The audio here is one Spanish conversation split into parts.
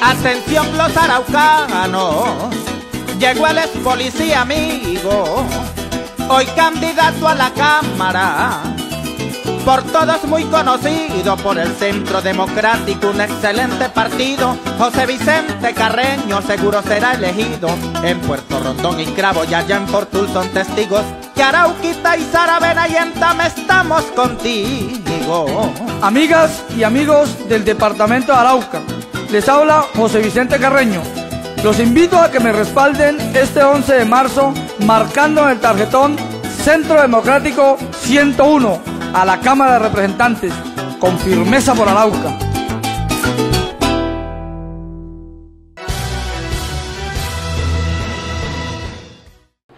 Atención los araucanos, llegó el ex policía amigo, hoy candidato a la Cámara por todos muy conocido, por el Centro Democrático, un excelente partido. José Vicente Carreño seguro será elegido. En Puerto Rondón y Cravo y allá en Portul son testigos que Arauquita y Saravena y Entame estamos contigo. Amigas y amigos del departamento de Arauca, les habla José Vicente Carreño. Los invito a que me respalden este 11 de marzo marcando en el tarjetón Centro Democrático 101 a la Cámara de Representantes con firmeza por Arauca.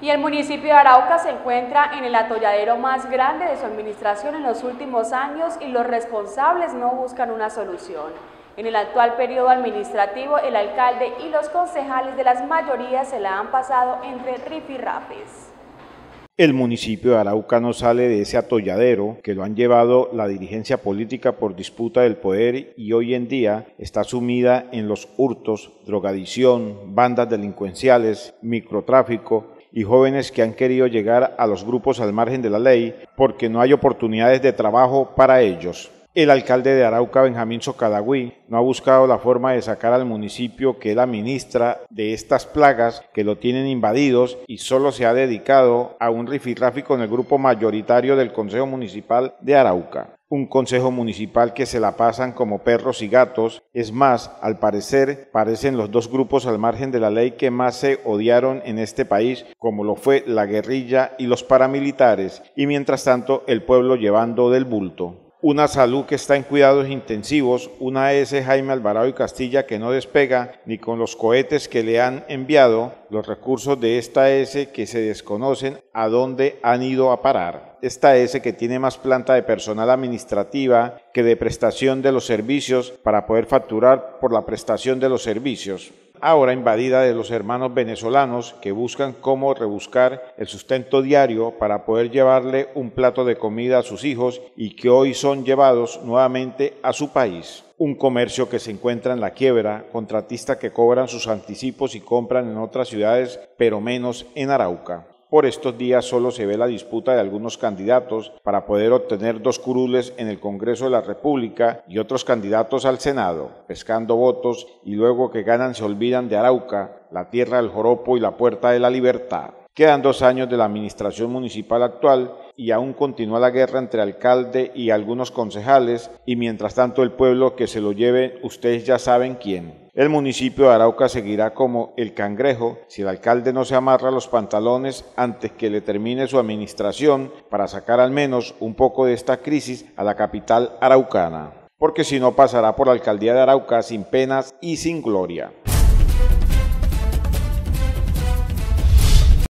Y el municipio de Arauca se encuentra en el atolladero más grande de su administración en los últimos años y los responsables no buscan una solución. En el actual periodo administrativo, el alcalde y los concejales de las mayorías se la han pasado entre rifirrafes. El municipio de Arauca no sale de ese atolladero que lo han llevado la dirigencia política por disputa del poder y hoy en día está sumida en los hurtos, drogadicción, bandas delincuenciales, microtráfico y jóvenes que han querido llegar a los grupos al margen de la ley porque no hay oportunidades de trabajo para ellos. El alcalde de Arauca, Benjamín Socadagüí, no ha buscado la forma de sacar al municipio que la ministra de estas plagas que lo tienen invadidos y solo se ha dedicado a un rifirrafi en el grupo mayoritario del Consejo Municipal de Arauca. Un consejo municipal que se la pasan como perros y gatos. Es más, al parecer, parecen los dos grupos al margen de la ley que más se odiaron en este país, como lo fue la guerrilla y los paramilitares, y mientras tanto el pueblo llevando del bulto una salud que está en cuidados intensivos, una S Jaime Alvarado y Castilla que no despega ni con los cohetes que le han enviado, los recursos de esta S que se desconocen a dónde han ido a parar. Esta S que tiene más planta de personal administrativa que de prestación de los servicios para poder facturar por la prestación de los servicios ahora invadida de los hermanos venezolanos que buscan cómo rebuscar el sustento diario para poder llevarle un plato de comida a sus hijos y que hoy son llevados nuevamente a su país. Un comercio que se encuentra en la quiebra, contratistas que cobran sus anticipos y compran en otras ciudades, pero menos en Arauca. Por estos días solo se ve la disputa de algunos candidatos para poder obtener dos curules en el Congreso de la República y otros candidatos al Senado, pescando votos y luego que ganan se olvidan de Arauca, la tierra del joropo y la puerta de la libertad. Quedan dos años de la administración municipal actual y aún continúa la guerra entre alcalde y algunos concejales y mientras tanto el pueblo que se lo lleve ustedes ya saben quién. El municipio de Arauca seguirá como el cangrejo si el alcalde no se amarra los pantalones antes que le termine su administración para sacar al menos un poco de esta crisis a la capital araucana, porque si no pasará por la alcaldía de Arauca sin penas y sin gloria.